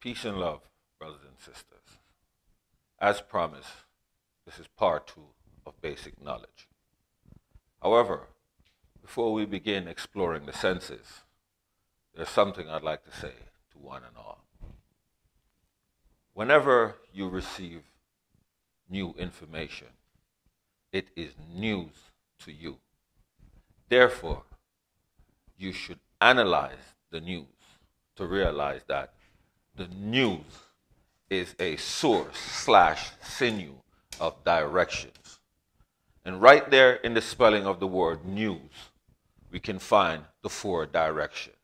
Peace and love, brothers and sisters. As promised, this is part two of basic knowledge. However, before we begin exploring the senses, there's something I'd like to say to one and all. Whenever you receive new information, it is news to you. Therefore, you should analyze the news to realize that the news is a source slash sinew of directions. And right there in the spelling of the word news, we can find the four directions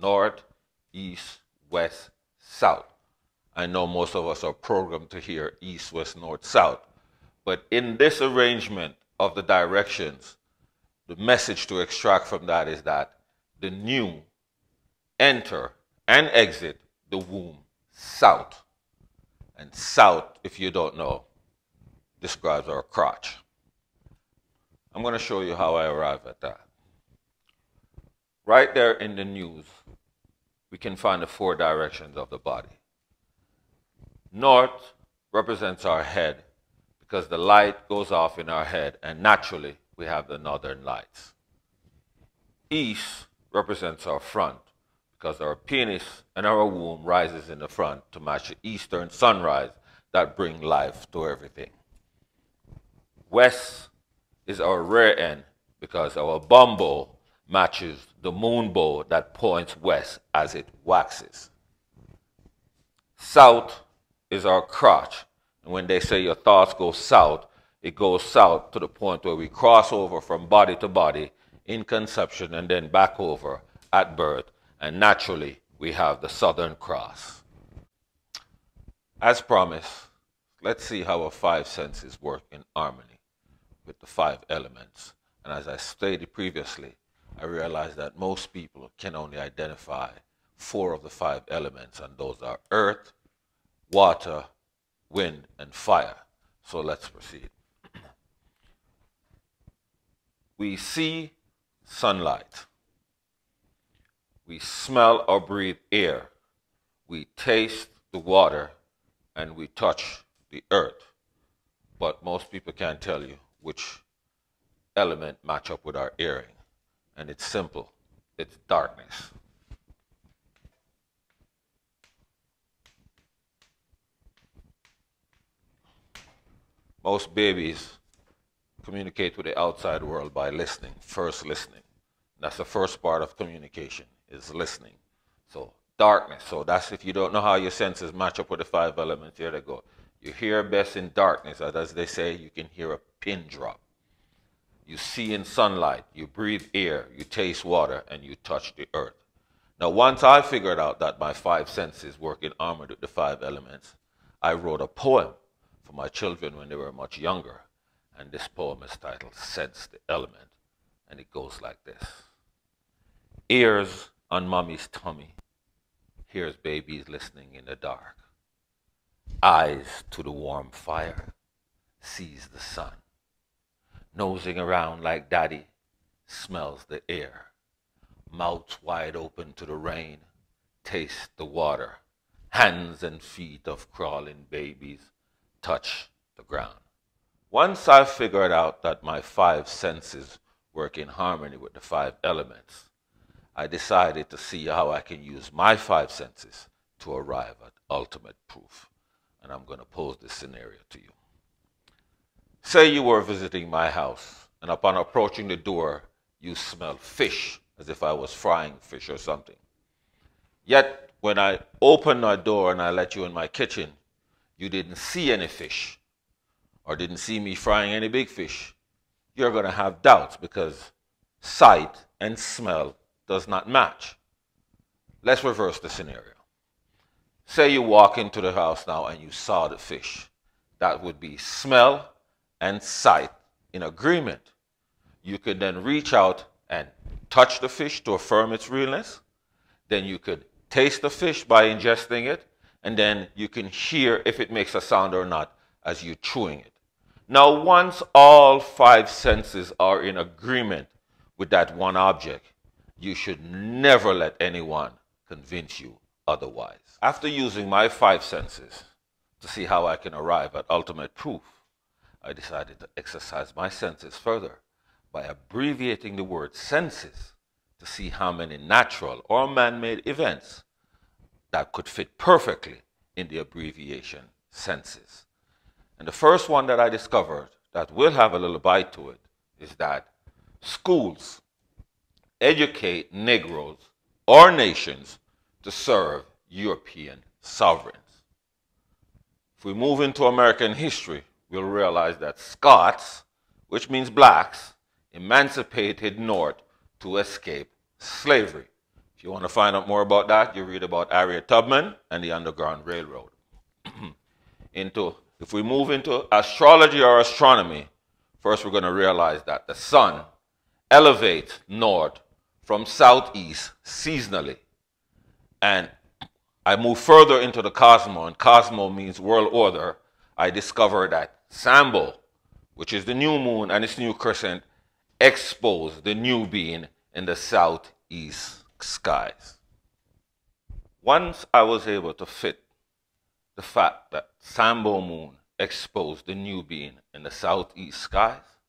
north, east, west, south. I know most of us are programmed to hear east, west, north, south. But in this arrangement of the directions, the message to extract from that is that the new enter and exit the womb south. And south, if you don't know, describes our crotch. I'm going to show you how I arrive at that. Right there in the news, we can find the four directions of the body. North represents our head because the light goes off in our head, and naturally, we have the northern lights. East represents our front because our penis and our womb rises in the front to match the eastern sunrise that bring life to everything. West is our rear end because our bumbo matches the moon bow that points west as it waxes. South is our crotch. And when they say your thoughts go south, it goes south to the point where we cross over from body to body in conception and then back over at birth. And naturally, we have the Southern Cross. As promised, let's see how our five senses work in harmony with the five elements. And as I stated previously, I realized that most people can only identify four of the five elements, and those are earth, water, wind, and fire. So let's proceed. We see sunlight. We smell or breathe air. We taste the water and we touch the earth. But most people can't tell you which element match up with our hearing. And it's simple. It's darkness. Most babies communicate with the outside world by listening, first listening. That's the first part of communication, is listening. So darkness. So that's if you don't know how your senses match up with the five elements, here they go. You hear best in darkness, as they say, you can hear a pin drop. You see in sunlight, you breathe air, you taste water, and you touch the earth. Now, once I figured out that my five senses work in harmony with the five elements, I wrote a poem for my children when they were much younger. And this poem is titled Sense the Element. And it goes like this Ears on mommy's tummy, hears babies listening in the dark. Eyes to the warm fire, sees the sun. Nosing around like daddy, smells the air. Mouth wide open to the rain, taste the water. Hands and feet of crawling babies touch the ground. Once I figured out that my five senses work in harmony with the five elements, I decided to see how I can use my five senses to arrive at ultimate proof. And I'm going to pose this scenario to you. Say you were visiting my house, and upon approaching the door, you smelled fish, as if I was frying fish or something. Yet, when I opened my door and I let you in my kitchen, you didn't see any fish or didn't see me frying any big fish, you're going to have doubts because sight and smell does not match. Let's reverse the scenario. Say you walk into the house now and you saw the fish. That would be smell and sight in agreement. You could then reach out and touch the fish to affirm its realness. Then you could taste the fish by ingesting it and then you can hear if it makes a sound or not as you're chewing it. Now, once all five senses are in agreement with that one object, you should never let anyone convince you otherwise. After using my five senses to see how I can arrive at ultimate proof, I decided to exercise my senses further by abbreviating the word senses to see how many natural or man made events that could fit perfectly in the abbreviation senses. And the first one that I discovered that will have a little bite to it is that schools educate Negroes or nations to serve European sovereigns. If we move into American history, we'll realize that Scots, which means blacks, emancipated North to escape slavery. If you want to find out more about that, you read about Harriet Tubman and the Underground Railroad. into, if we move into astrology or astronomy, first we're going to realize that the sun elevates north from southeast seasonally. And I move further into the cosmos, and cosmos means world order. I discover that Sambo, which is the new moon and its new crescent, expose the new being in the southeast skies. Once I was able to fit the fact that Sambo moon exposed the new being in the southeast skies,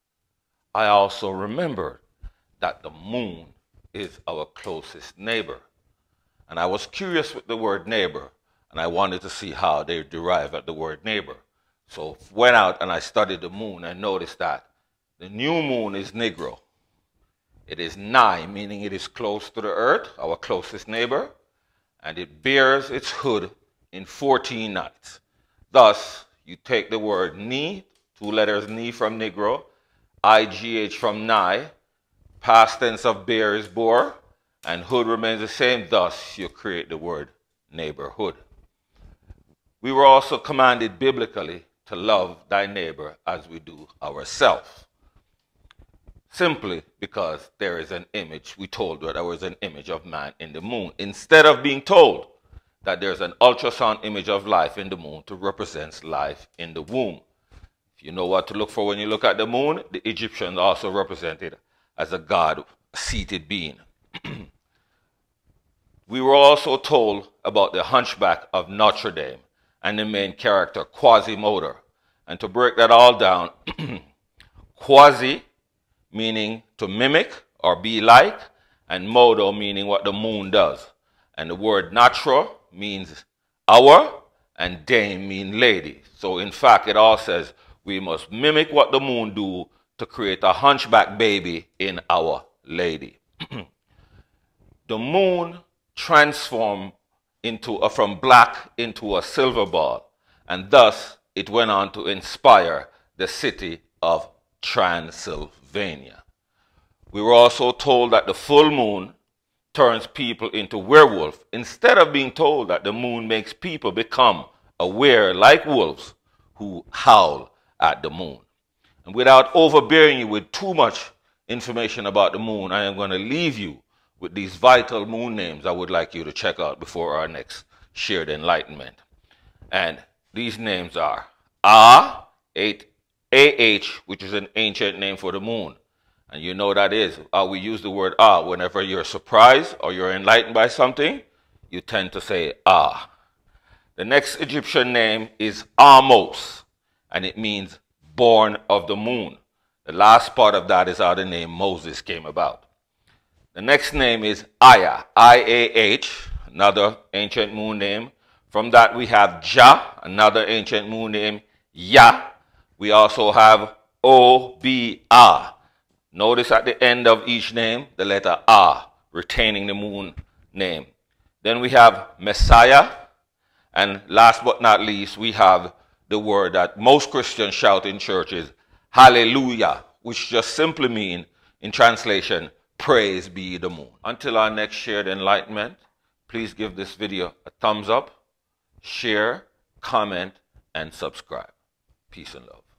I also remembered that the moon is our closest neighbor. And I was curious with the word neighbor, and I wanted to see how they derive at the word neighbor. So went out and I studied the moon and noticed that the new moon is Negro. It is nigh, meaning it is close to the earth, our closest neighbor, and it bears its hood in 14 nights. Thus, you take the word ni, two letters ni from Negro, IGH from nigh, past tense of bear is bore, and hood remains the same. Thus, you create the word neighborhood. We were also commanded biblically to love thy neighbor as we do ourselves. Simply because there is an image, we told that there was an image of man in the moon, instead of being told that there's an ultrasound image of life in the moon to represent life in the womb. If you know what to look for when you look at the moon, the Egyptians also represented as a God seated being. we were also told about the hunchback of Notre Dame and the main character, Quasimodo. And to break that all down, quasi meaning to mimic or be like, and modo meaning what the moon does. And the word natural means hour, and dame mean lady. So in fact, it all says we must mimic what the moon do to create a hunchback baby in our lady. the moon transformed into a, from black into a silver ball, and thus it went on to inspire the city of Transylvania. We were also told that the full moon turns people into werewolf instead of being told that the moon makes people become aware like wolves who howl at the moon. And without overbearing you with too much information about the moon, I am going to leave you with these vital moon names I would like you to check out before our next shared enlightenment. And these names are Ah, AH, which is an ancient name for the moon. And you know that is. Uh, we use the word ah whenever you're surprised or you're enlightened by something, you tend to say ah. The next Egyptian name is Amos, and it means born of the moon. The last part of that is how the name Moses came about. The next name is Iah, I-A-H, another ancient moon name. From that we have Jah, another ancient moon name, Ya. We also have O-B-R. Notice at the end of each name, the letter R, retaining the moon name. Then we have Messiah. And last but not least, we have the word that most Christians shout in churches, hallelujah, which just simply mean, in translation, praise be the moon. Until our next shared enlightenment, please give this video a thumbs up, share, comment, and subscribe. Peace and love.